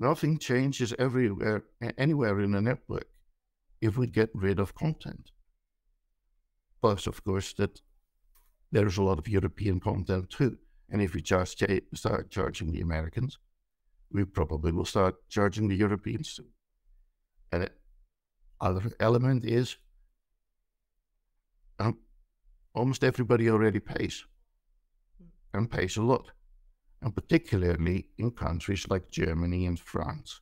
Nothing changes everywhere, anywhere in a network if we get rid of content. Plus, of course, that there's a lot of European content too. And if we just start charging the Americans, we probably will start charging the Europeans too. And the other element is um, almost everybody already pays and pays a lot. And particularly in countries like Germany and France,